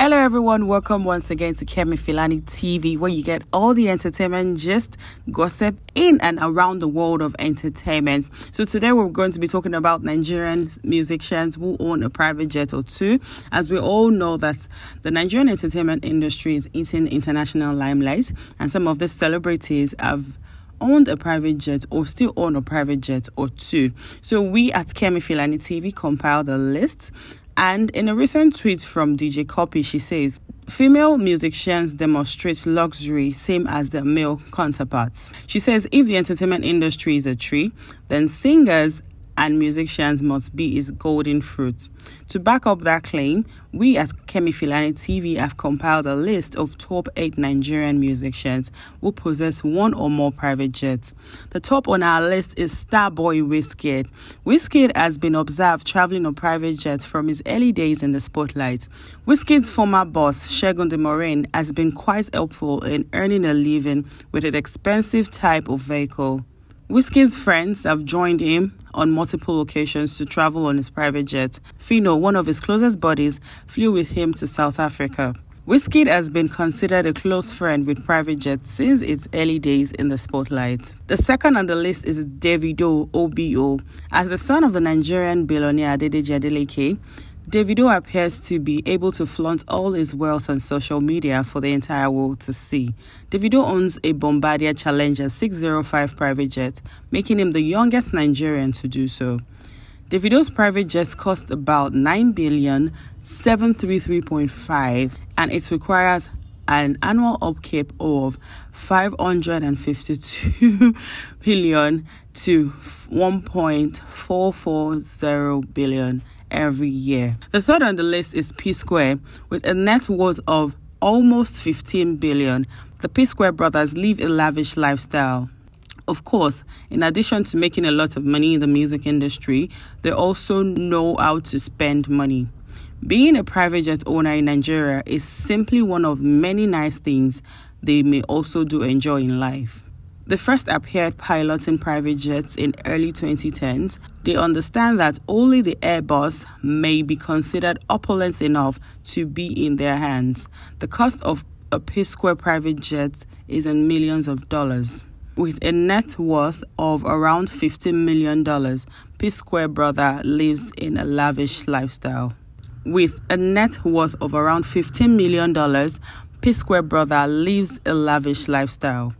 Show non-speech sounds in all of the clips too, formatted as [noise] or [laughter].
Hello, everyone. Welcome once again to Kemi Filani TV, where you get all the entertainment, just gossip in and around the world of entertainment. So, today we're going to be talking about Nigerian musicians who own a private jet or two. As we all know, that the Nigerian entertainment industry is eating international limelight, and some of the celebrities have owned a private jet or still own a private jet or two. So we at Kemi Filani TV compiled a list and in a recent tweet from DJ Cuppy, she says, Female musicians demonstrate luxury same as their male counterparts. She says if the entertainment industry is a tree, then singers and musicians must be its golden fruit. To back up that claim, we at Kemi Filani TV have compiled a list of top 8 Nigerian musicians who possess one or more private jets. The top on our list is Starboy Wizkid. Wizkid has been observed traveling on private jets from his early days in the spotlight. Wizkid's former boss, Segun de Moraine, has been quite helpful in earning a living with an expensive type of vehicle. Wizkid's friends have joined him on multiple occasions to travel on his private jet. Fino, one of his closest buddies, flew with him to South Africa. Wizkid has been considered a close friend with private jets since its early days in the spotlight. The second on the list is Davido OBO. As the son of the Nigerian billionaire Adedeji Adeleke, Davido appears to be able to flaunt all his wealth on social media for the entire world to see. Davido owns a Bombardier Challenger 605 private jet, making him the youngest Nigerian to do so. Davido's private jet cost about 9 billion 733.5 and it requires an annual upkeep of 552 [laughs] billion to 1.440 billion every year. The third on the list is P Square with a net worth of almost 15 billion. The P Square brothers live a lavish lifestyle. Of course, in addition to making a lot of money in the music industry, they also know how to spend money. Being a private jet owner in Nigeria is simply one of many nice things they may also do enjoy in life. The first appeared pilots in private jets in early 2010s. They understand that only the Airbus may be considered opulent enough to be in their hands. The cost of a P Square private jet is in millions of dollars. With a net worth of around $15 million, P Square brother lives in a lavish lifestyle. With a net worth of around $15 million, P Square brother lives a lavish lifestyle.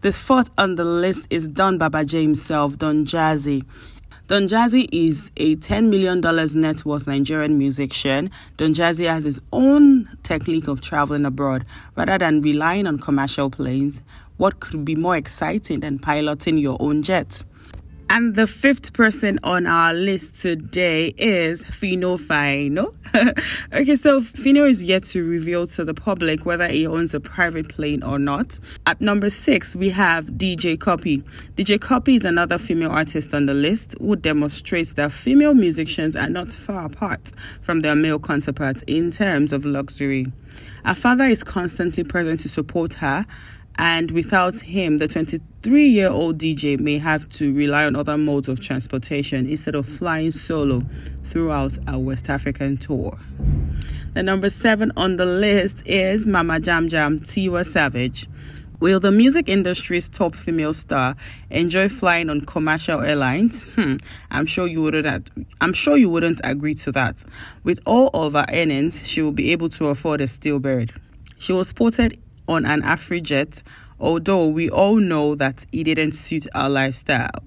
The fourth on the list is Don Baba J himself, Don Jazzy. Don Jazzy is a $10 million net worth Nigerian musician. Don Jazzy has his own technique of traveling abroad rather than relying on commercial planes. What could be more exciting than piloting your own jet? And the fifth person on our list today is Phyno Phyno. [laughs] okay, so Phyno is yet to reveal to the public whether he owns a private plane or not. At number six, we have DJ Cuppy. DJ Cuppy is another female artist on the list who demonstrates that female musicians are not far apart from their male counterparts in terms of luxury. Her father is constantly present to support her and without him, the 23 year old DJ may have to rely on other modes of transportation instead of flying solo throughout our West African tour. The number seven on the list is Mama Jam Jam Tiwa Savage. Will the music industry's top female star enjoy flying on commercial airlines? Hmm, I'm sure you wouldn't. I'm sure you wouldn't agree to that. With all of her earnings, she will be able to afford a stillbird. She was spotted on an AfriJet, although we all know that it didn't suit our lifestyle.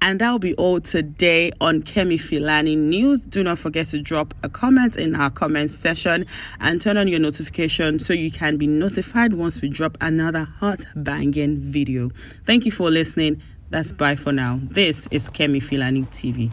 And that'll be all today on Kemi Filani News. Do not forget to drop a comment in our comment section and turn on your notification so you can be notified once we drop another hot banging video. Thank you for listening. That's bye for now. This is Kemi Filani TV.